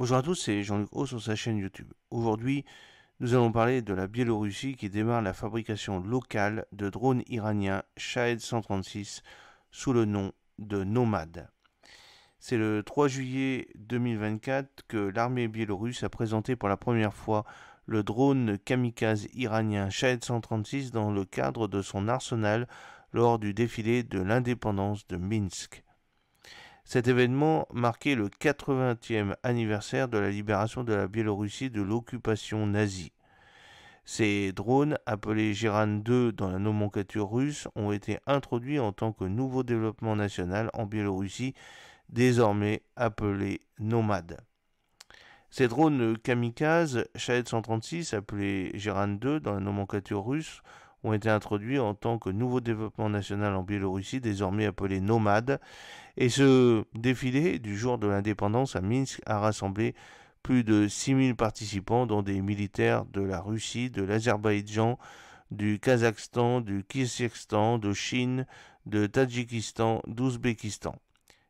Bonjour à tous, c'est Jean-Luc Haut sur sa chaîne YouTube. Aujourd'hui, nous allons parler de la Biélorussie qui démarre la fabrication locale de drones iraniens Shahed 136 sous le nom de Nomad. C'est le 3 juillet 2024 que l'armée biélorusse a présenté pour la première fois le drone kamikaze iranien Shahed 136 dans le cadre de son arsenal lors du défilé de l'indépendance de Minsk. Cet événement marquait le 80e anniversaire de la libération de la Biélorussie de l'occupation nazie. Ces drones, appelés Giran 2 dans la nomenclature russe, ont été introduits en tant que nouveau développement national en Biélorussie, désormais appelé Nomad. Ces drones kamikazes Shahed 136, appelés Giran 2 dans la nomenclature russe, ont été introduits en tant que nouveau développement national en Biélorussie, désormais appelé Nomade, et ce défilé du jour de l'indépendance à Minsk a rassemblé plus de 6000 participants, dont des militaires de la Russie, de l'Azerbaïdjan, du Kazakhstan, du Kyrgyzstan, de Chine, de Tadjikistan, d'Ouzbékistan.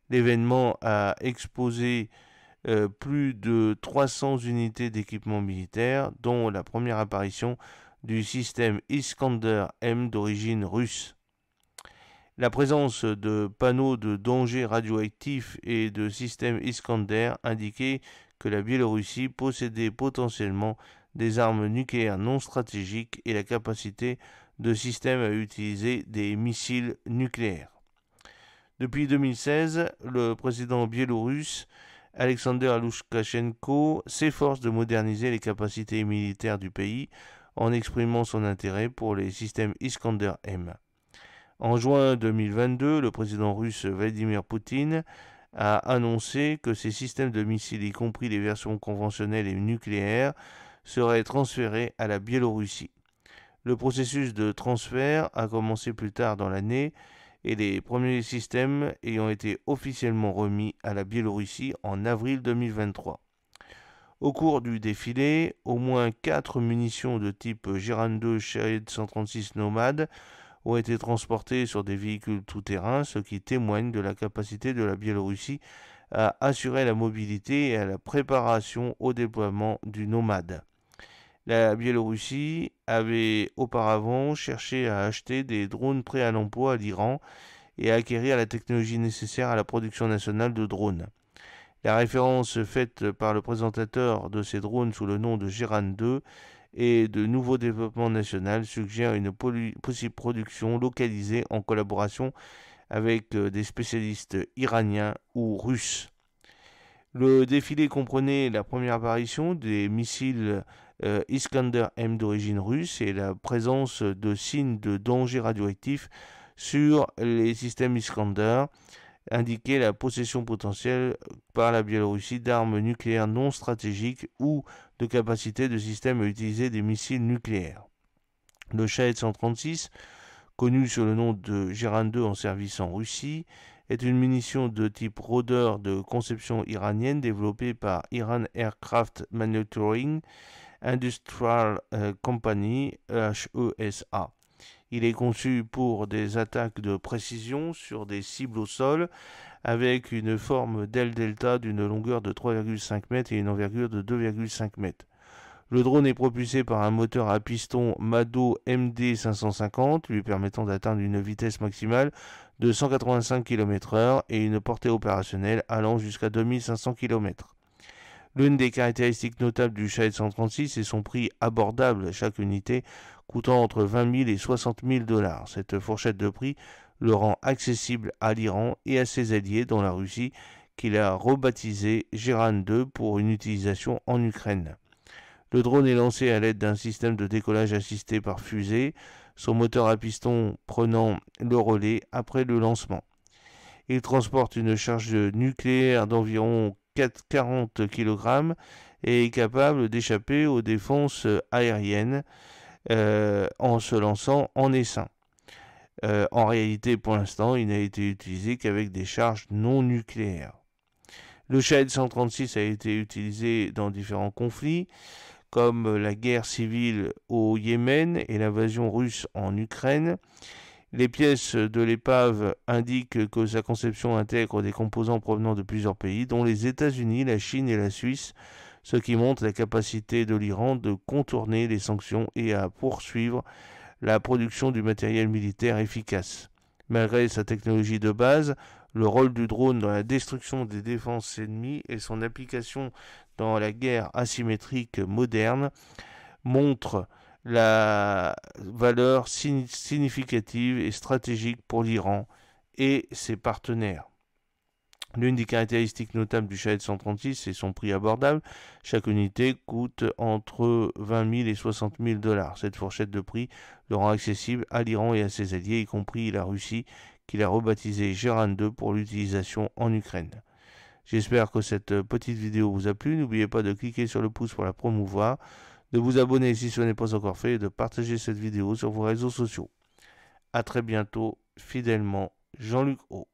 L'événement a exposé euh, plus de 300 unités d'équipement militaire, dont la première apparition du système Iskander M d'origine russe. La présence de panneaux de danger radioactif et de systèmes Iskander indiquait que la Biélorussie possédait potentiellement des armes nucléaires non stratégiques et la capacité de système à utiliser des missiles nucléaires. Depuis 2016, le président biélorusse Alexander Loukachenko s'efforce de moderniser les capacités militaires du pays en exprimant son intérêt pour les systèmes Iskander M. En juin 2022, le président russe Vladimir Poutine a annoncé que ces systèmes de missiles, y compris les versions conventionnelles et nucléaires, seraient transférés à la Biélorussie. Le processus de transfert a commencé plus tard dans l'année et les premiers systèmes ayant été officiellement remis à la Biélorussie en avril 2023. Au cours du défilé, au moins quatre munitions de type Giran 2 Shahed 136 Nomad ont été transportées sur des véhicules tout-terrain, ce qui témoigne de la capacité de la Biélorussie à assurer la mobilité et à la préparation au déploiement du Nomad. La Biélorussie avait auparavant cherché à acheter des drones prêts à l'emploi à l'Iran et à acquérir la technologie nécessaire à la production nationale de drones. La référence faite par le présentateur de ces drones sous le nom de Giran 2 et de nouveau développement national suggère une possible production localisée en collaboration avec euh, des spécialistes iraniens ou russes. Le défilé comprenait la première apparition des missiles euh, Iskander M d'origine russe et la présence de signes de danger radioactif sur les systèmes Iskander indiquer la possession potentielle par la Biélorussie d'armes nucléaires non stratégiques ou de capacités de système à utiliser des missiles nucléaires. Le Shahed 136, connu sous le nom de Giran 2 en service en Russie, est une munition de type rôdeur de conception iranienne développée par Iran Aircraft Manufacturing Industrial euh, Company HESA. Il est conçu pour des attaques de précision sur des cibles au sol avec une forme d'aile delta d'une longueur de 3,5 mètres et une envergure de 2,5 mètres. Le drone est propulsé par un moteur à piston Mado MD550 lui permettant d'atteindre une vitesse maximale de 185 km/h et une portée opérationnelle allant jusqu'à 2500 km. L'une des caractéristiques notables du Shahed 136 est son prix abordable à chaque unité, coûtant entre 20 000 et 60 000 dollars. Cette fourchette de prix le rend accessible à l'Iran et à ses alliés, dont la Russie, qu'il a rebaptisé Giran 2 pour une utilisation en Ukraine. Le drone est lancé à l'aide d'un système de décollage assisté par fusée, son moteur à piston prenant le relais après le lancement. Il transporte une charge nucléaire d'environ 40 kg et est capable d'échapper aux défenses aériennes euh, en se lançant en essaim. Euh, en réalité, pour l'instant, il n'a été utilisé qu'avec des charges non nucléaires. Le Shahed 136 a été utilisé dans différents conflits, comme la guerre civile au Yémen et l'invasion russe en Ukraine. Les pièces de l'épave indiquent que sa conception intègre des composants provenant de plusieurs pays, dont les États-Unis, la Chine et la Suisse, ce qui montre la capacité de l'Iran de contourner les sanctions et à poursuivre la production du matériel militaire efficace. Malgré sa technologie de base, le rôle du drone dans la destruction des défenses ennemies et son application dans la guerre asymétrique moderne montrent la valeur significative et stratégique pour l'Iran et ses partenaires. L'une des caractéristiques notables du Shahed 136, c'est son prix abordable. Chaque unité coûte entre 20 000 et 60 000 dollars. Cette fourchette de prix le rend accessible à l'Iran et à ses alliés, y compris la Russie, qu'il a rebaptisé Geran 2 pour l'utilisation en Ukraine. J'espère que cette petite vidéo vous a plu. N'oubliez pas de cliquer sur le pouce pour la promouvoir de vous abonner si ce n'est pas encore fait et de partager cette vidéo sur vos réseaux sociaux. A très bientôt, fidèlement, Jean-Luc O.